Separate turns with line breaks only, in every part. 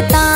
ta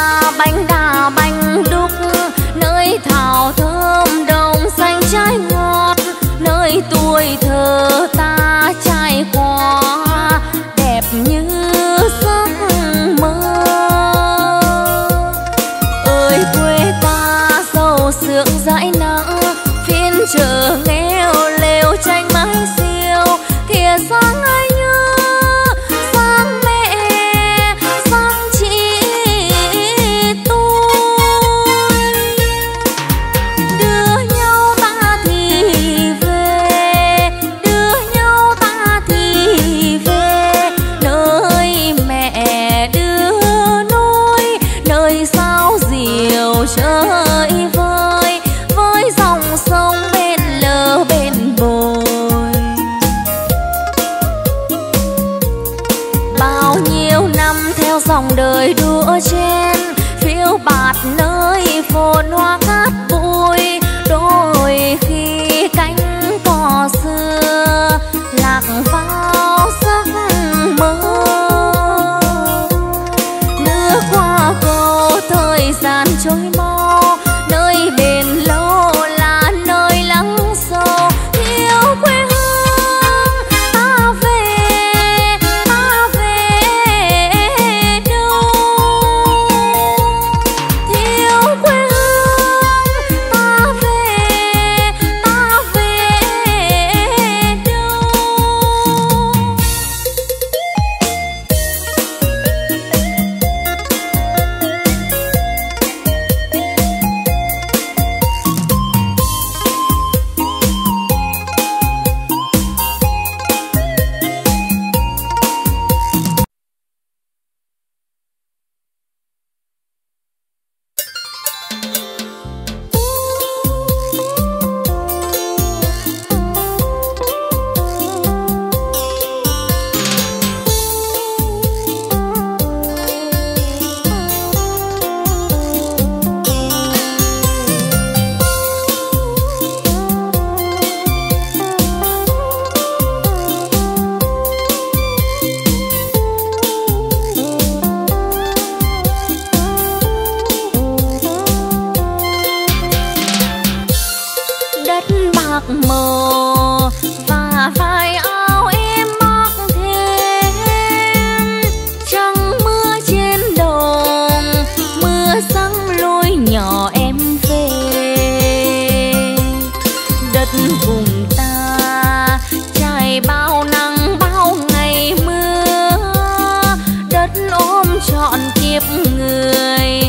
không chọn kiếp người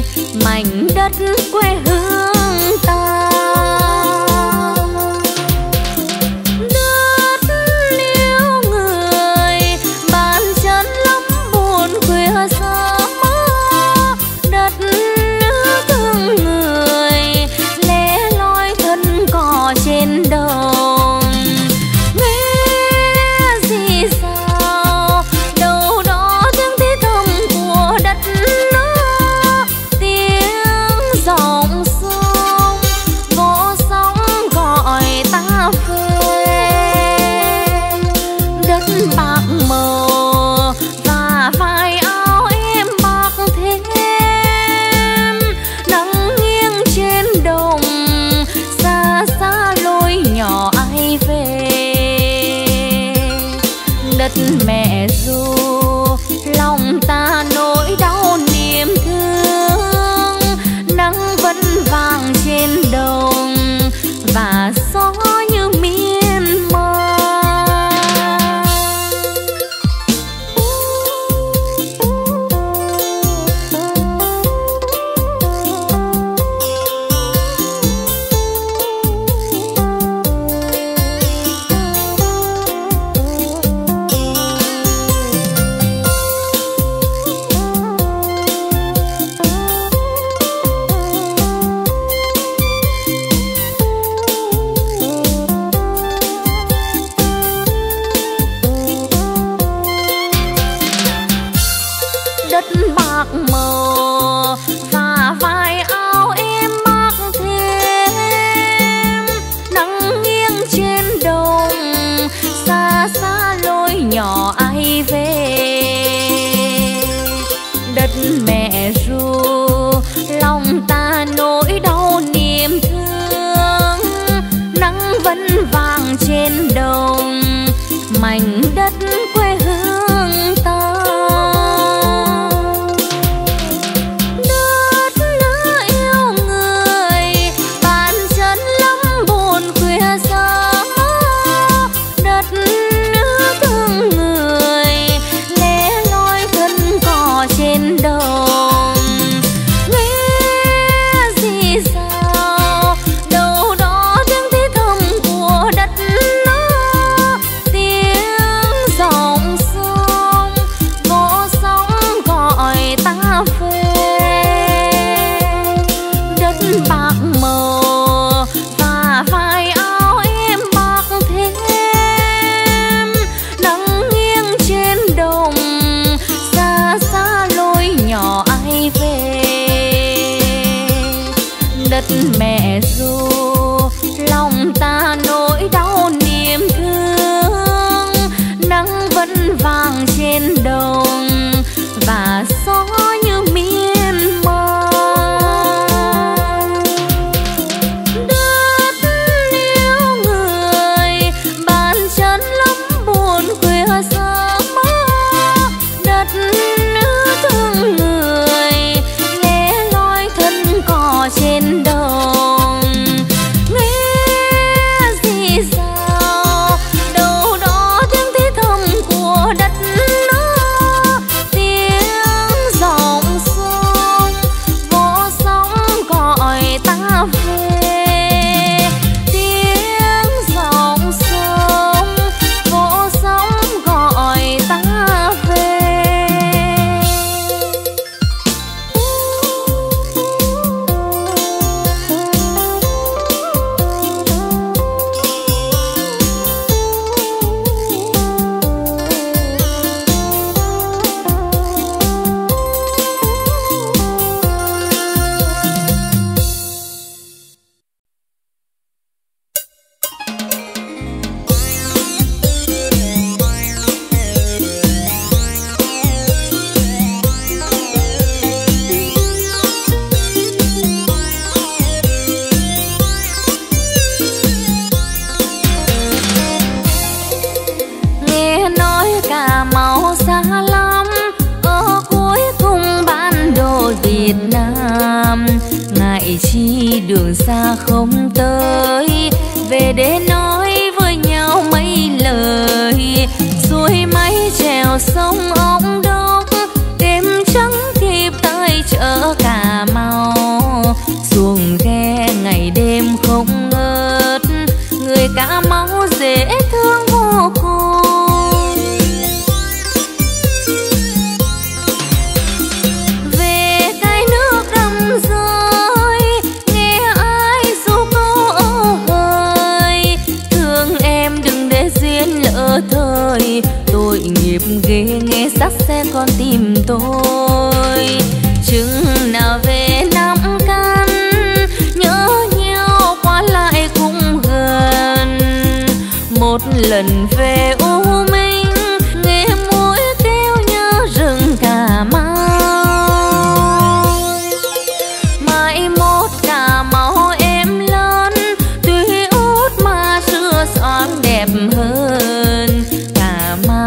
mảnh đất quê hương ta.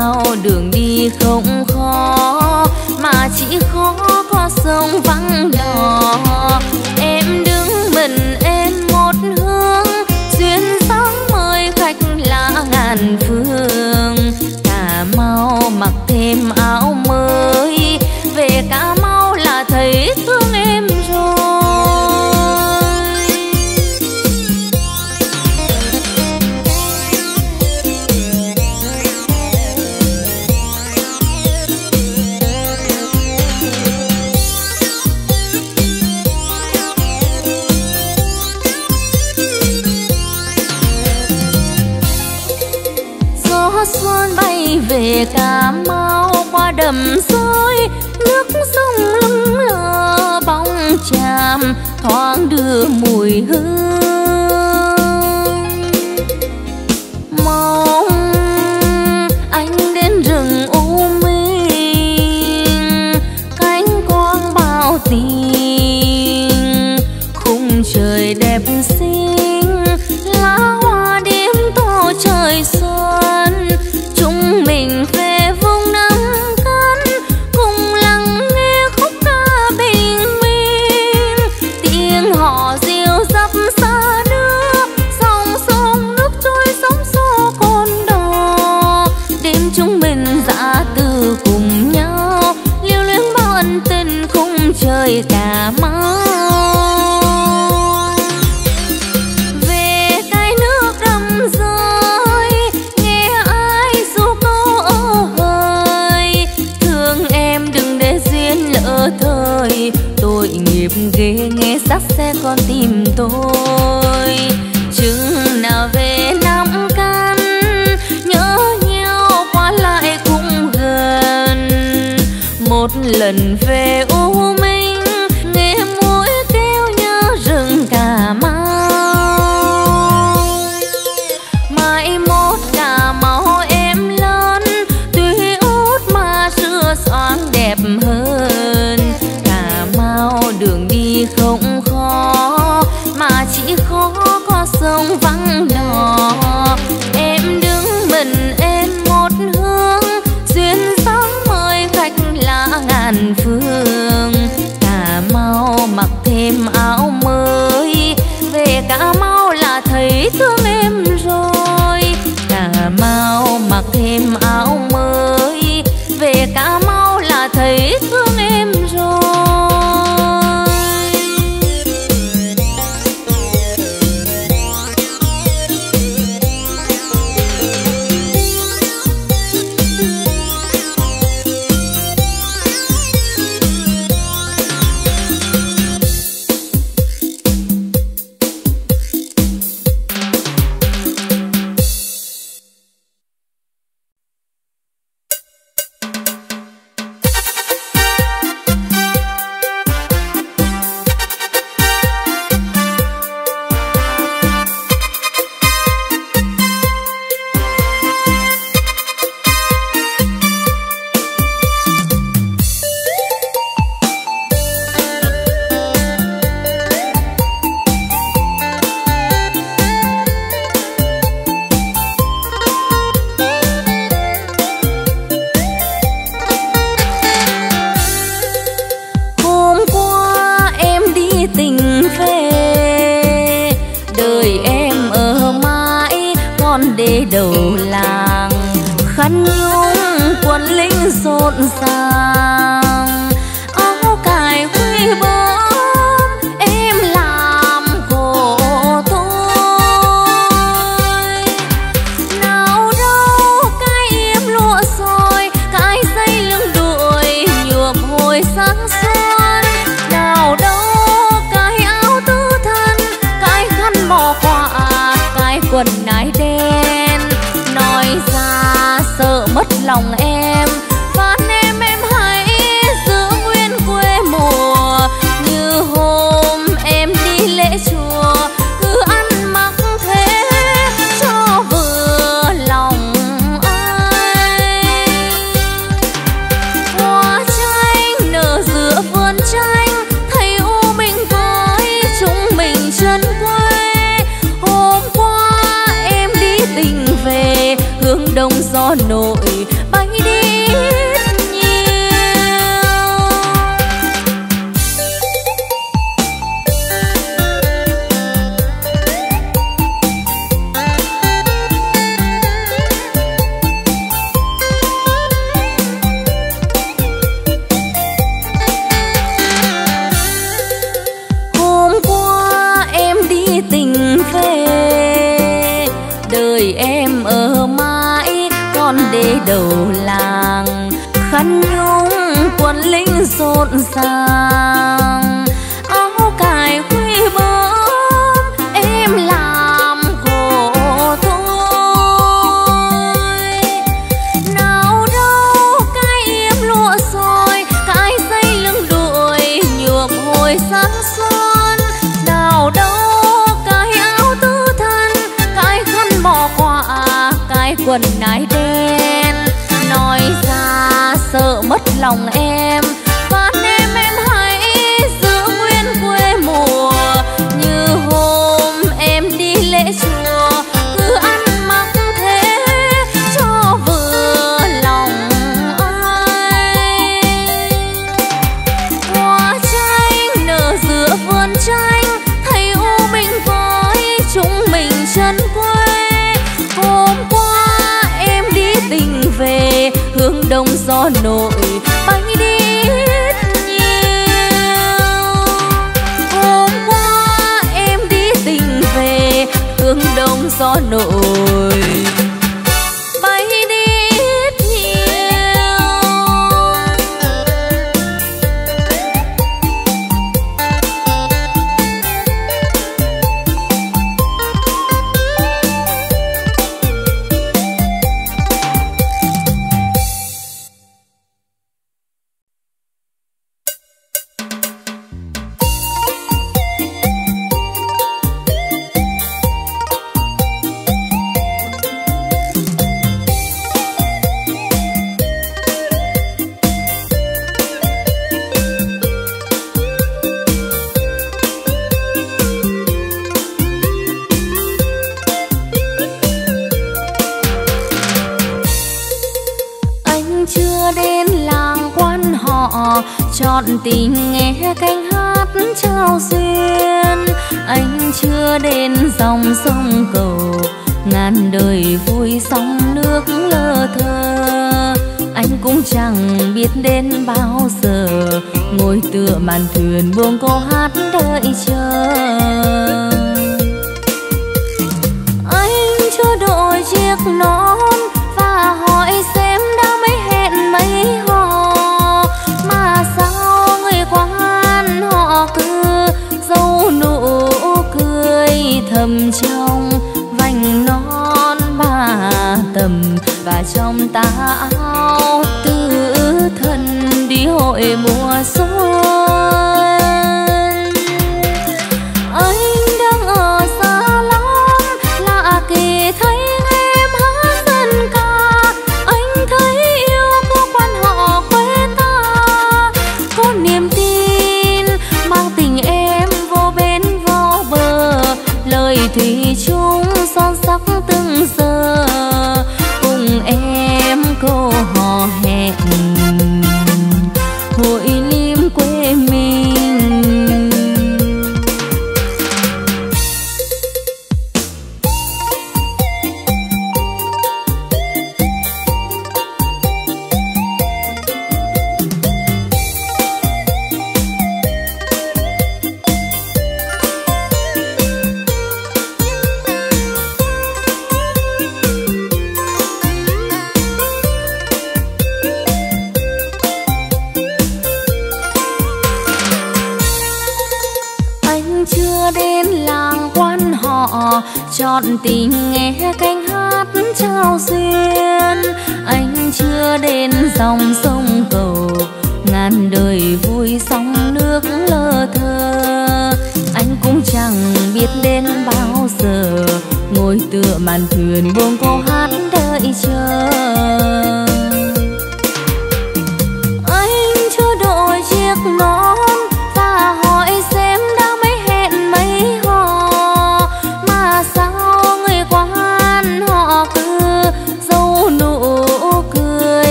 Sao đường đi không quần nái đen. Nói ra sợ mất lòng em 愤怒。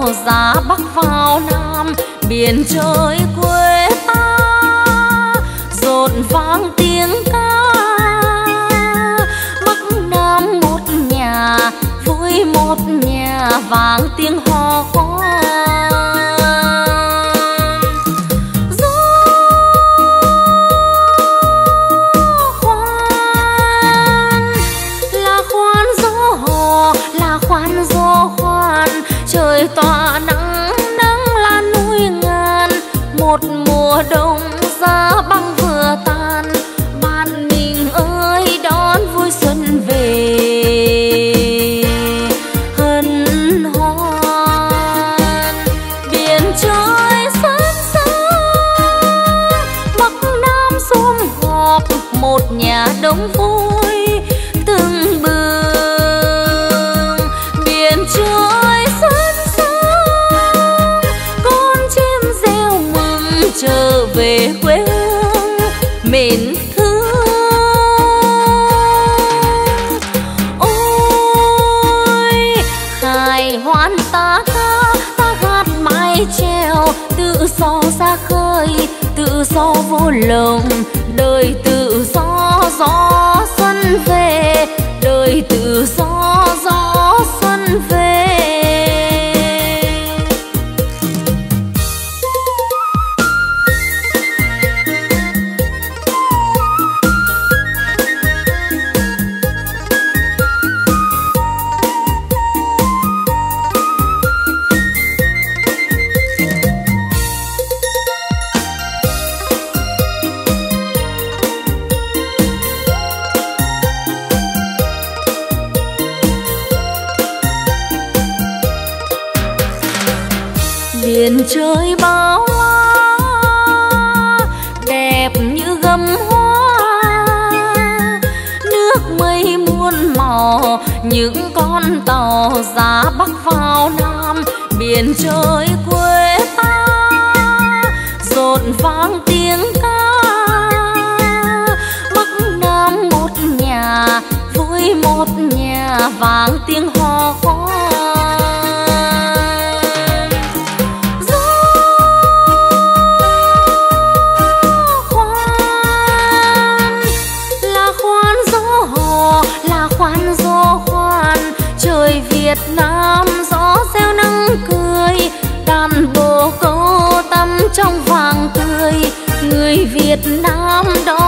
Đảo ra bắc vào nam biển trời do vô lòng đời tự do gió xuân về đời tự do người Việt Nam đó.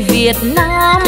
Việt Nam.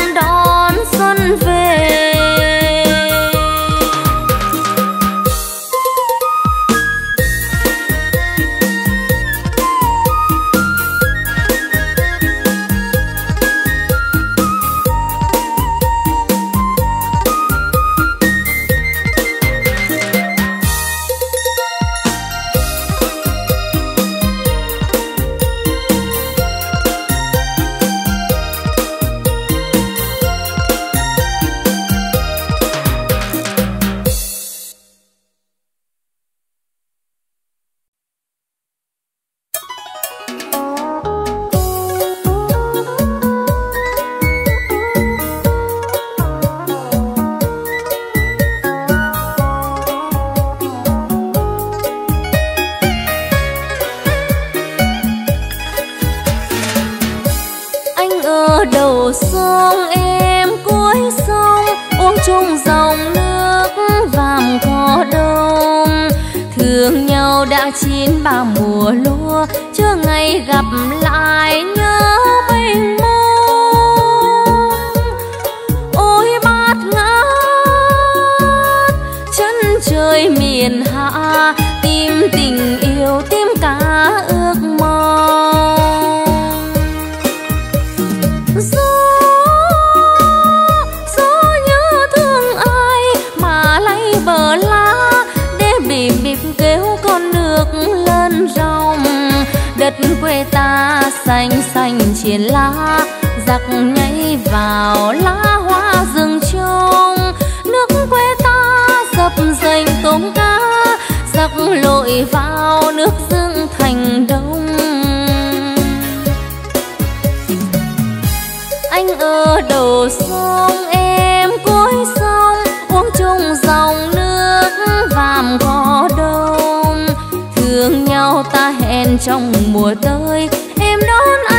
thương nhau ta hẹn trong mùa tới. Em đón anh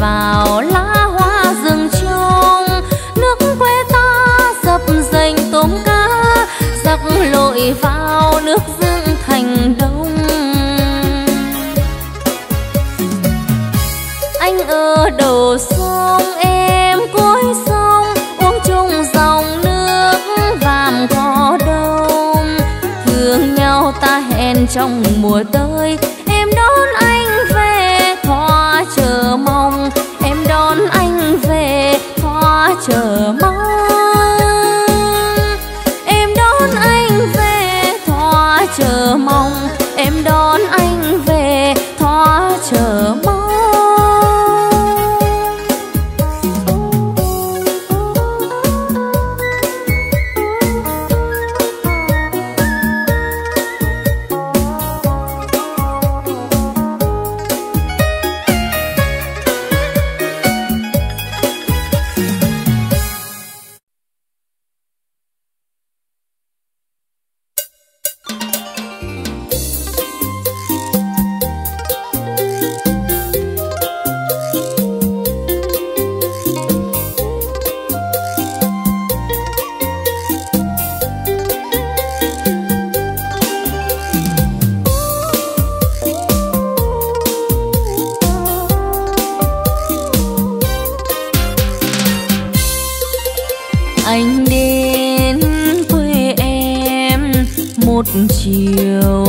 vào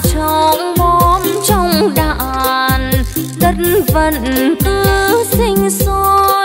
trong bom trong đạn đất vẫn cứ sinh sôi.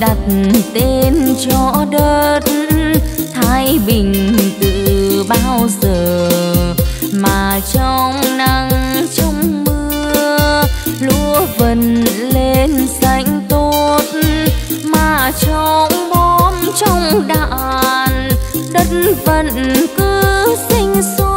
đặt tên cho đất. Thái bình từ bao giờ mà trong nắng, trong mưa, lúa vần lên xanh tốt. Mà trong bom, trong đạn, đất vẫn cứ sinh sôi.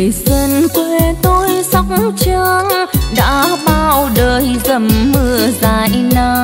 người dân quê tôi sóc trăng đã bao đời dầm mưa dài nắng.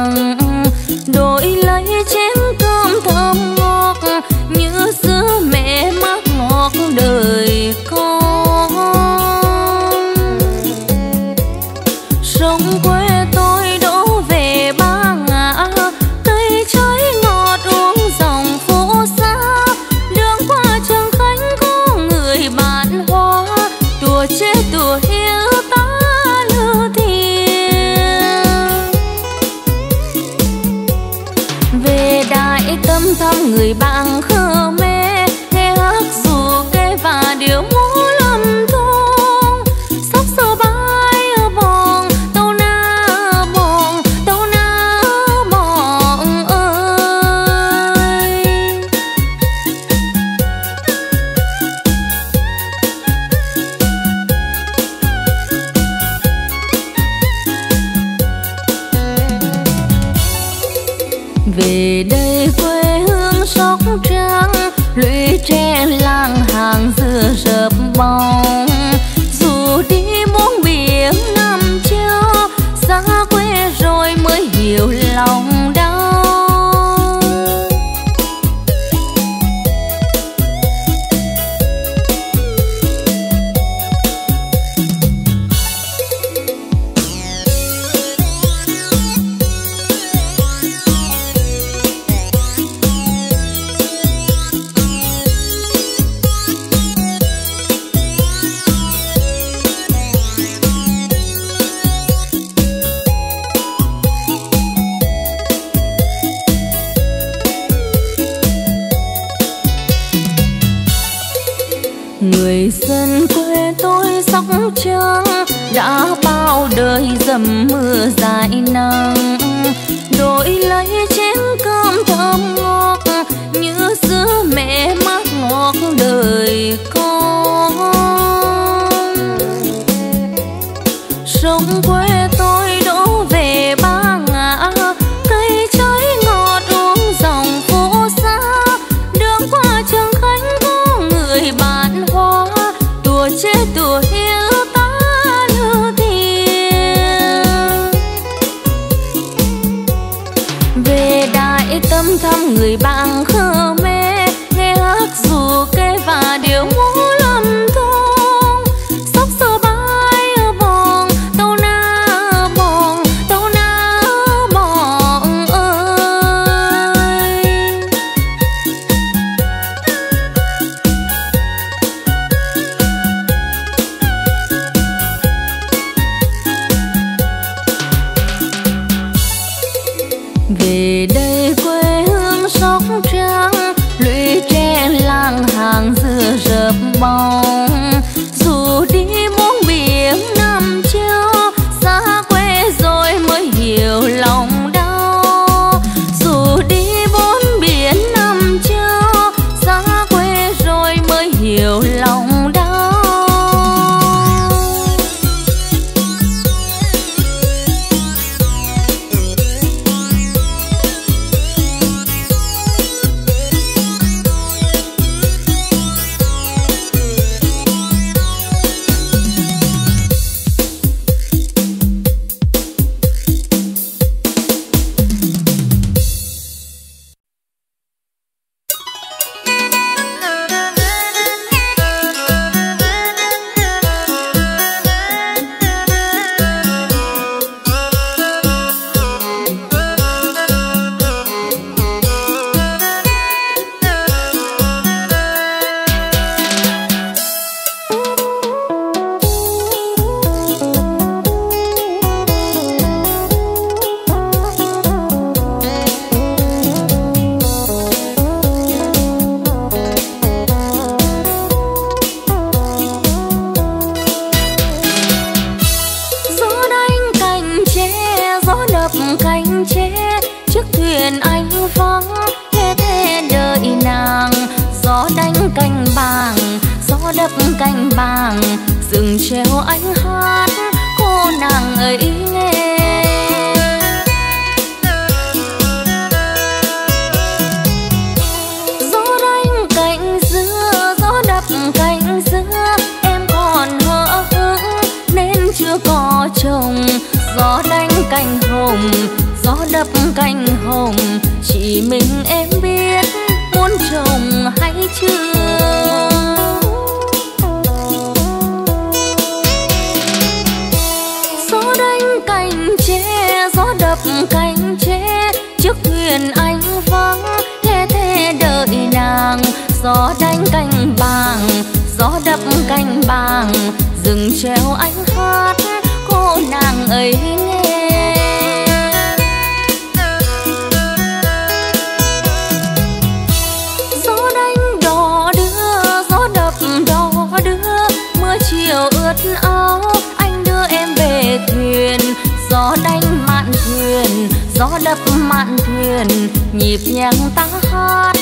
lấp mạn thuyền nhịp nhàng ta hát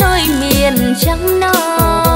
nơi miền trắng non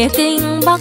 về kinh bắc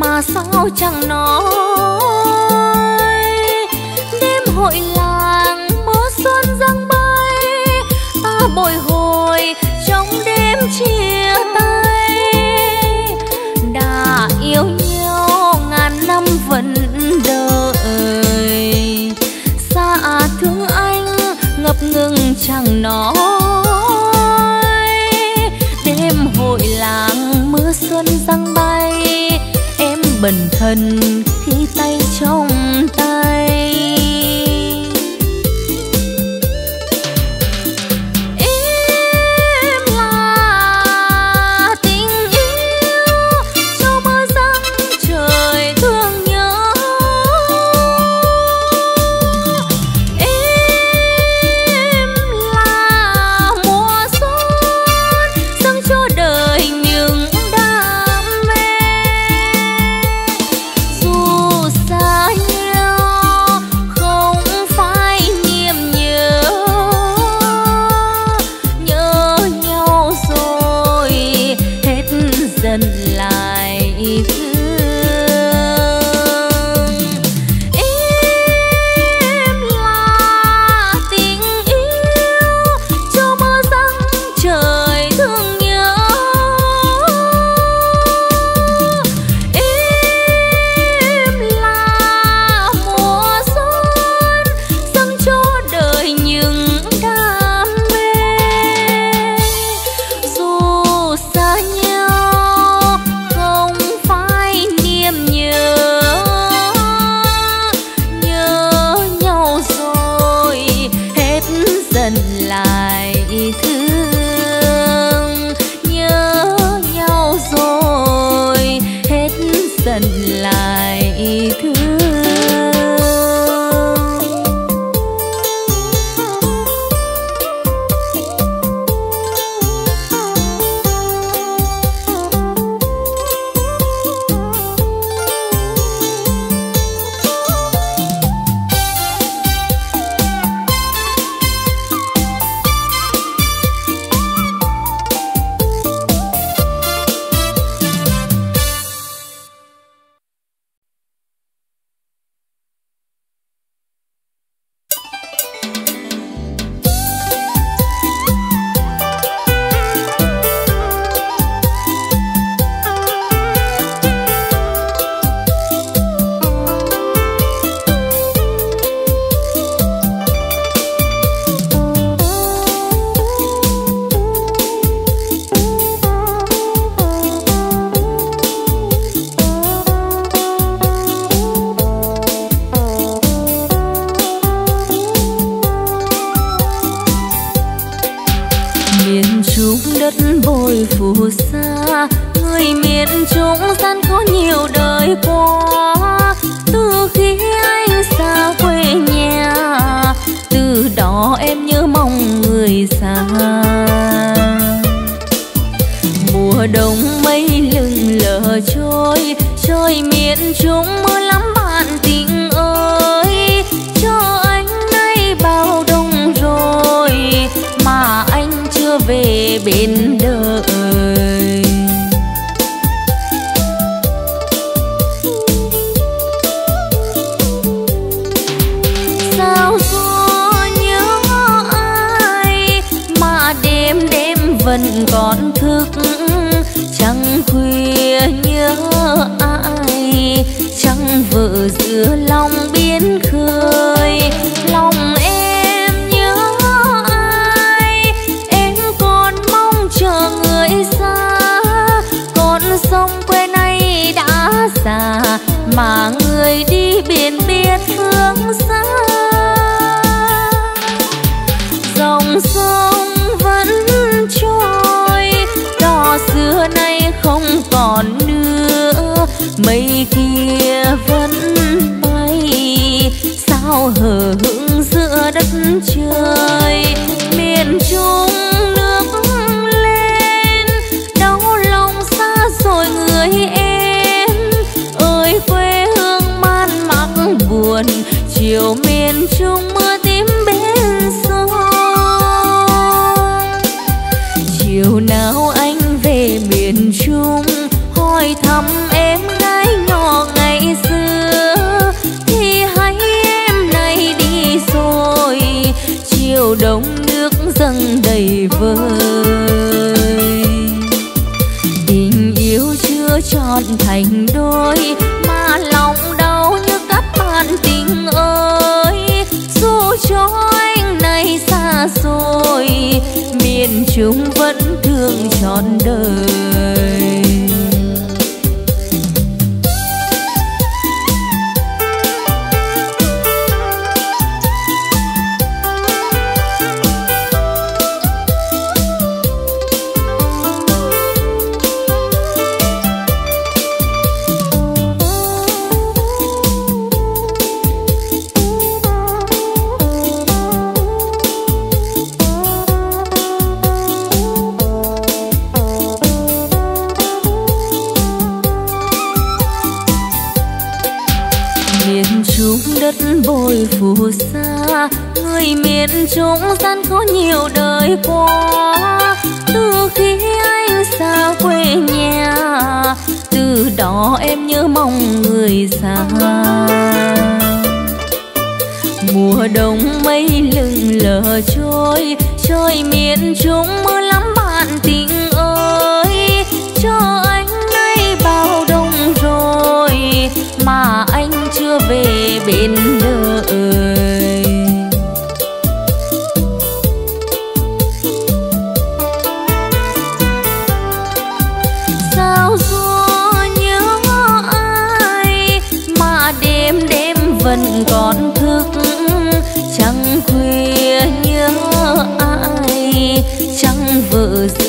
mà sao chẳng nói. Đêm hội làng mơ xuân răng bay, ta bồi hồi trong đêm chiều bình thân trời, miền trung nước lên, đau lòng xa rồi người em. Ơi, quê hương man mắc buồn, chiều miền trung trọn thành đôi, mà lòng đau như các bạn tình ơi. Dù cho anh này xa xôi miền trung vẫn thương trọn đời. người phù sa người miền trung gian có nhiều đời qua. Từ khi anh xa quê nhà, từ đó em nhớ mong người xa. Mùa đông mây lưng lờ trôi, trời miền trung mưa lắm bạn tình ơi. Cho anh nay bao đông rồi, mà anh chưa về bên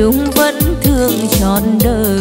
chúng vẫn thương trọn đời.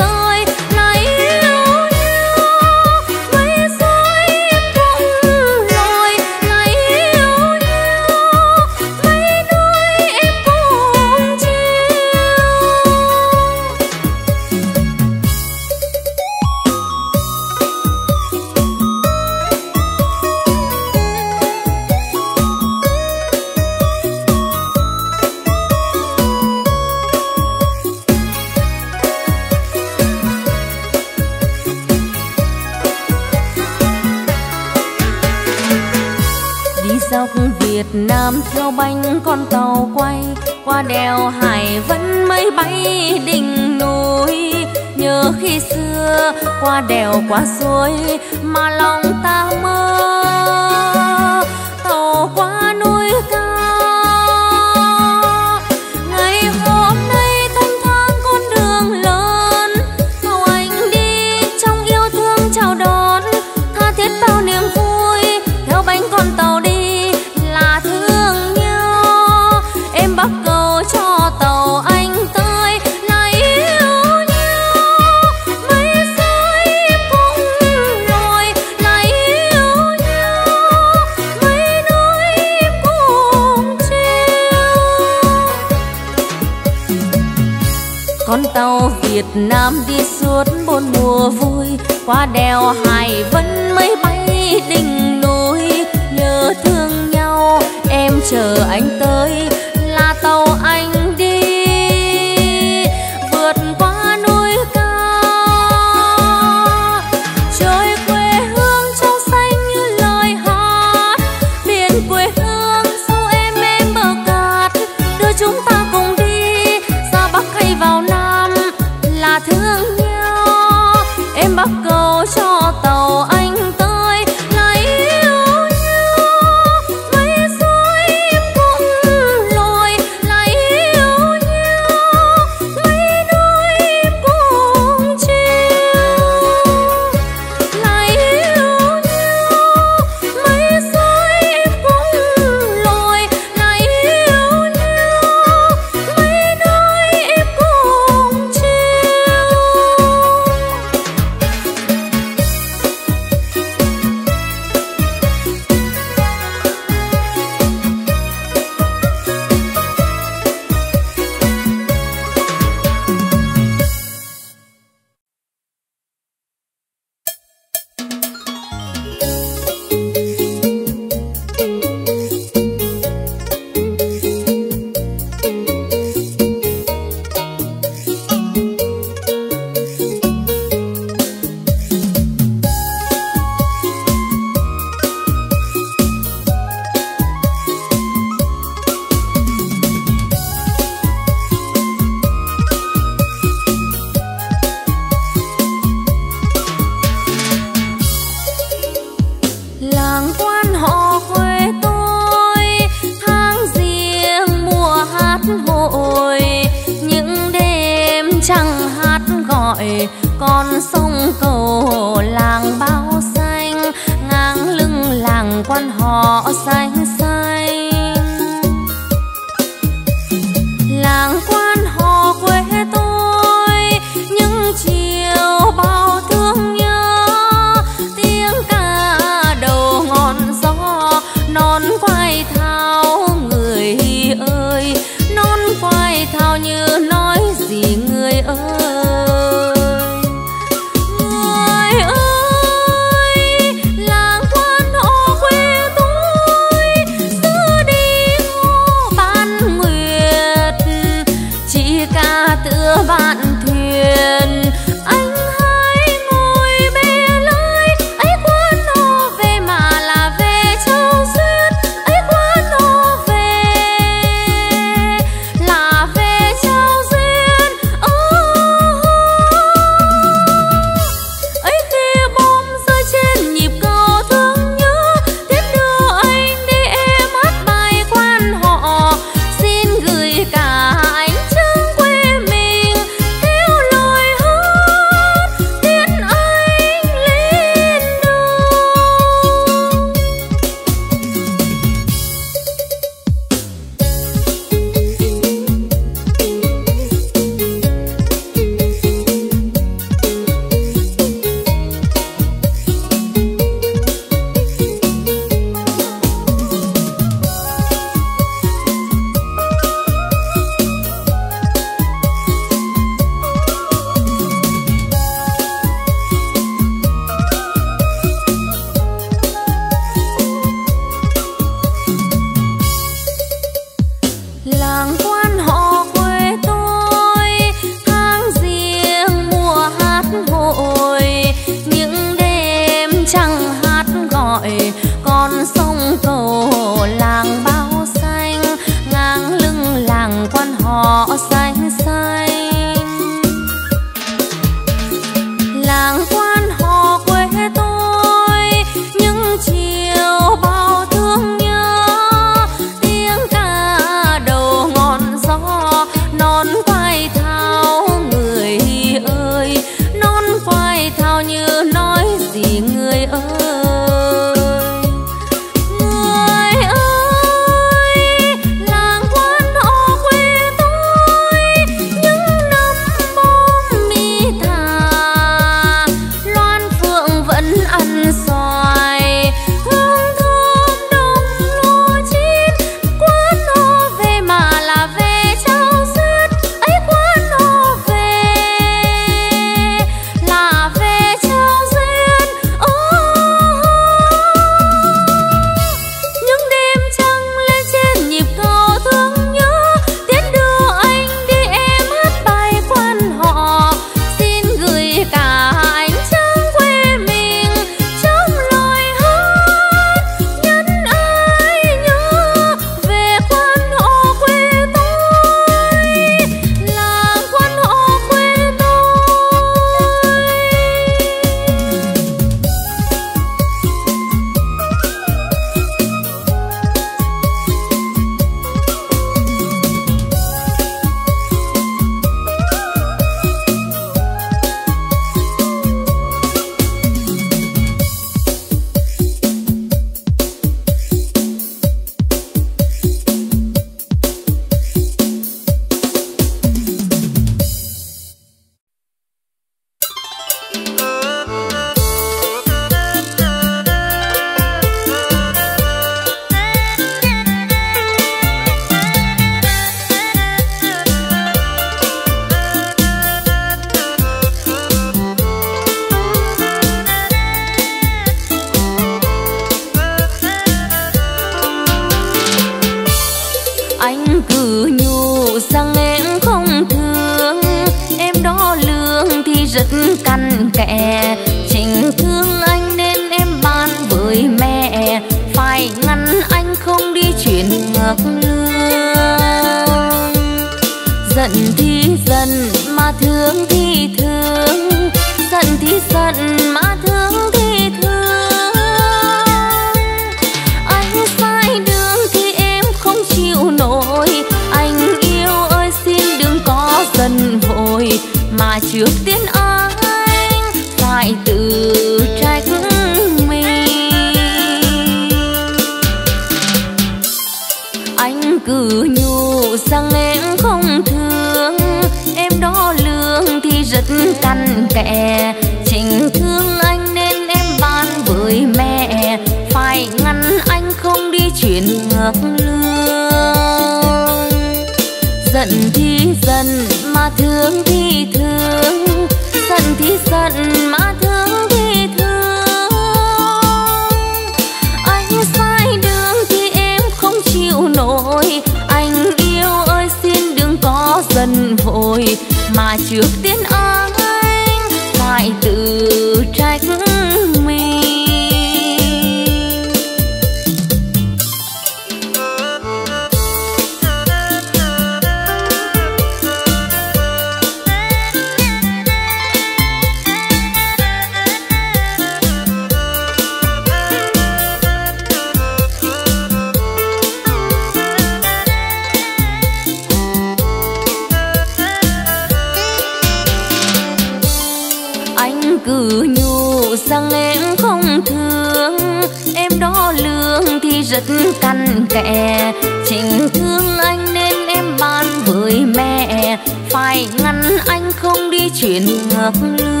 chuyện ngược lương.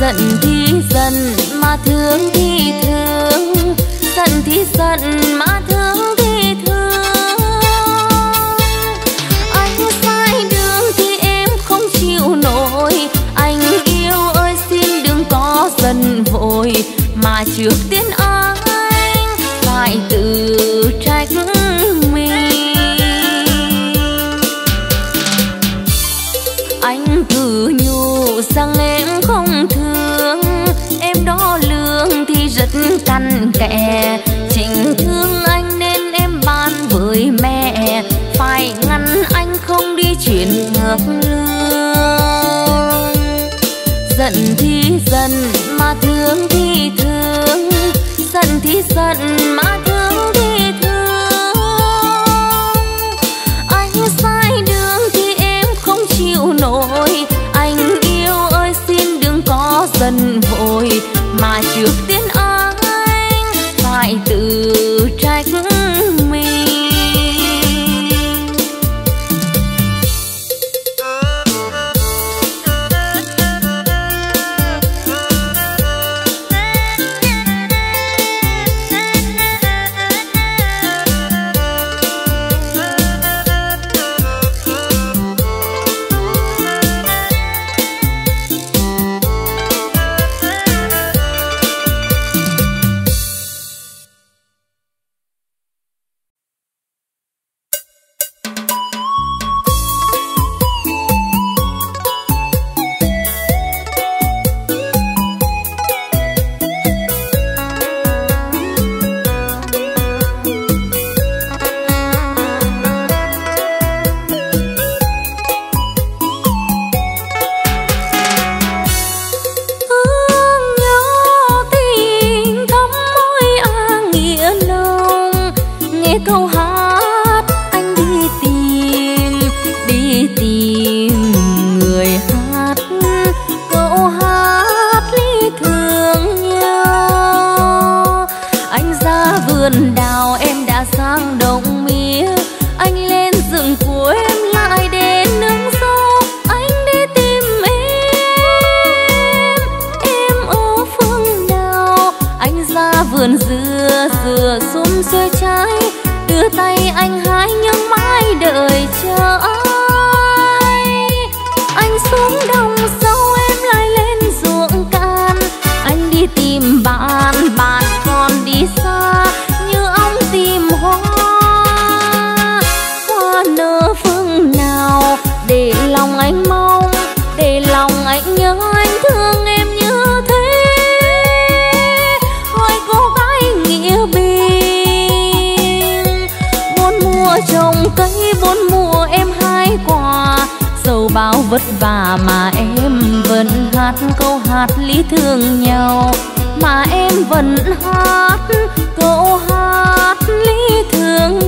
Giận thì giận mà thương thì thương, giận thì giận mà thương thì thương. Anh sai đường thì em không chịu nổi, anh yêu ơi xin đừng có giận vội, mà trước tiên you vất vả mà em vẫn hát câu hát lý thương nhau. Mà em vẫn hát câu hát lý thương